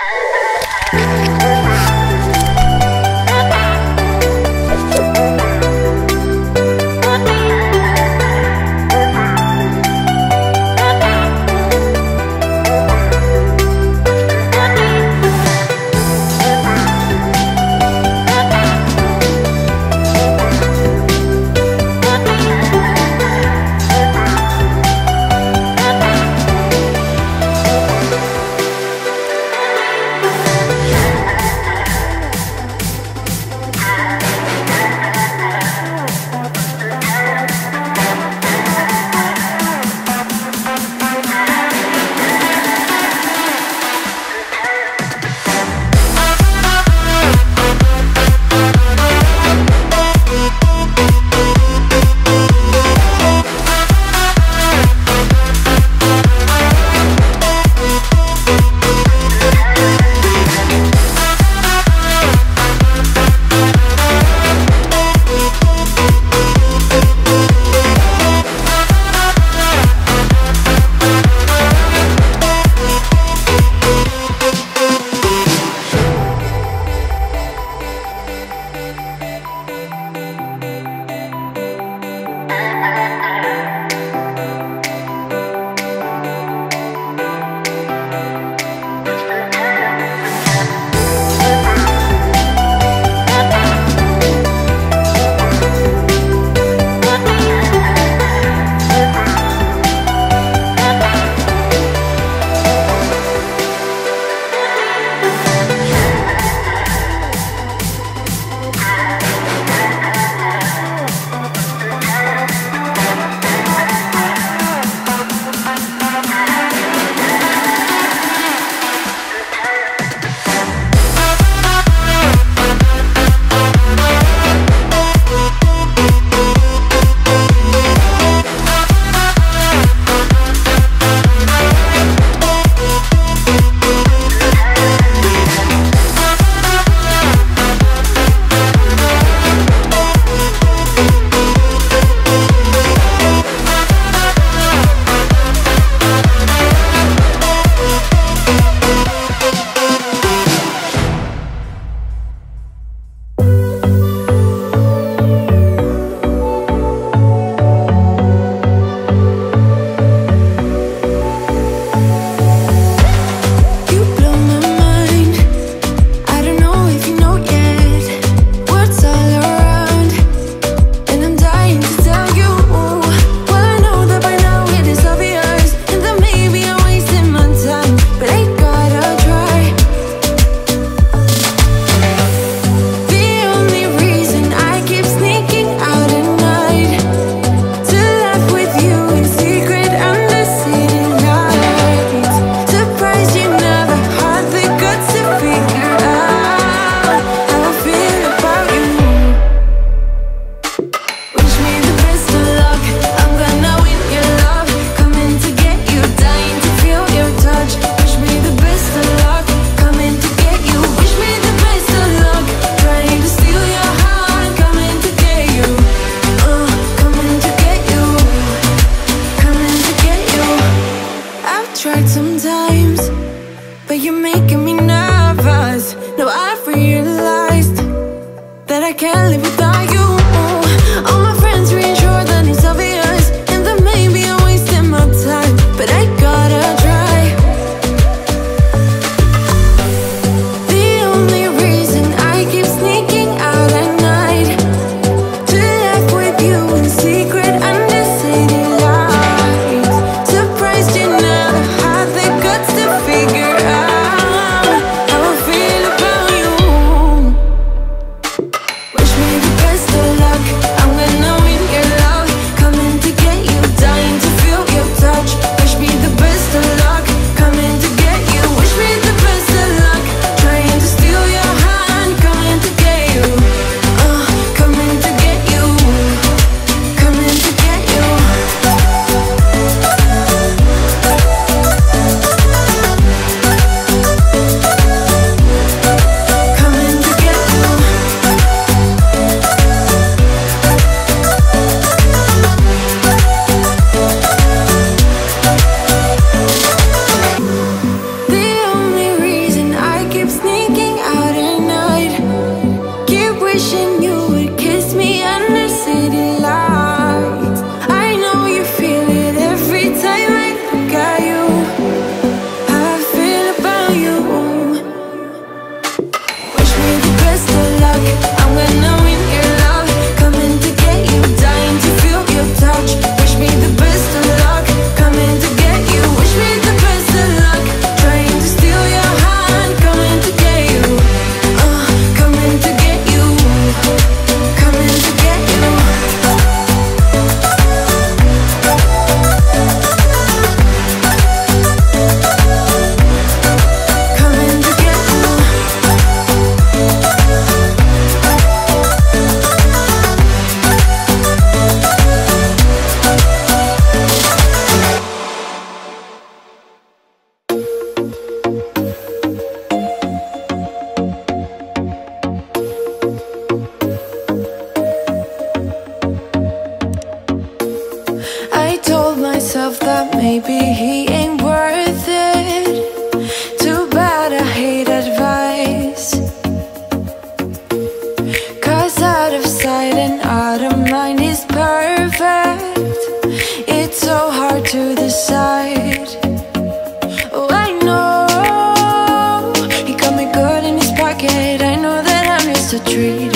Surprised had the guts to figure out how I feel about you. Maybe he ain't worth it. Too bad I hate advice. Cause out of sight and out of mind is perfect. It's so hard to decide. Oh, I know. He got me good in his pocket. I know that I'm just a dream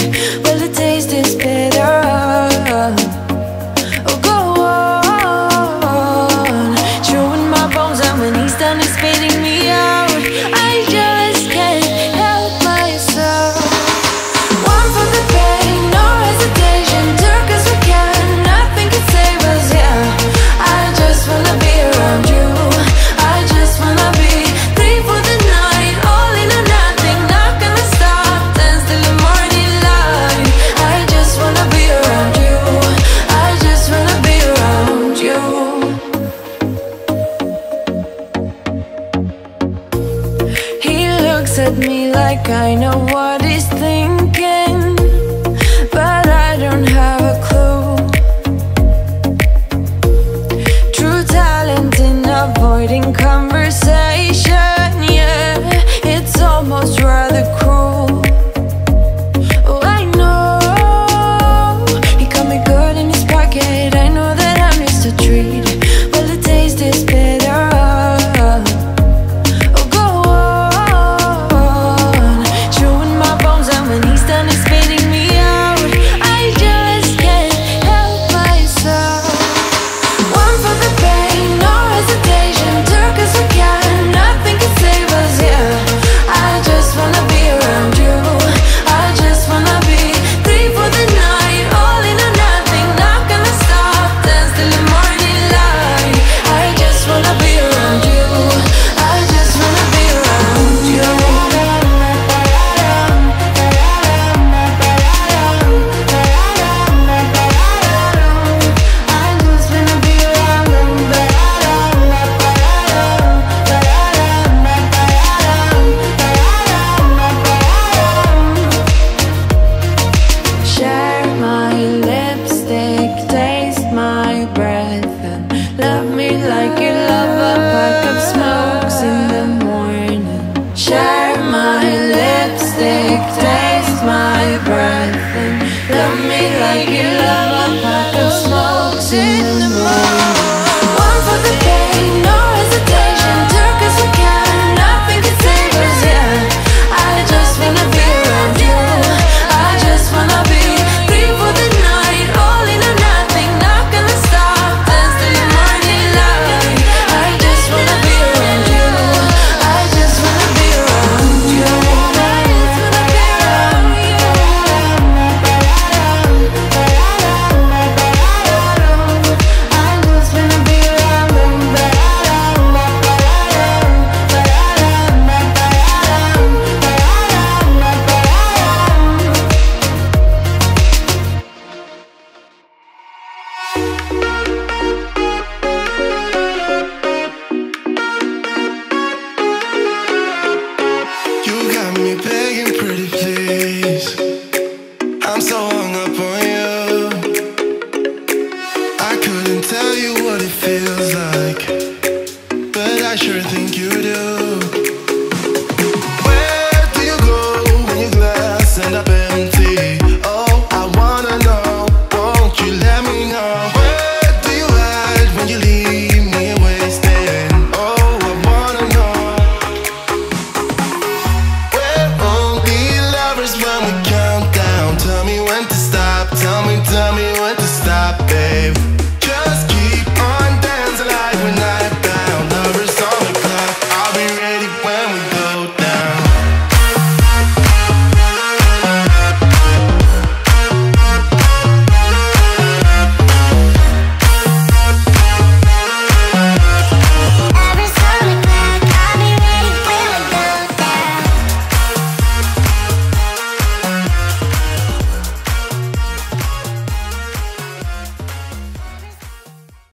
couldn't tell you what it feels like, but I sure think you do.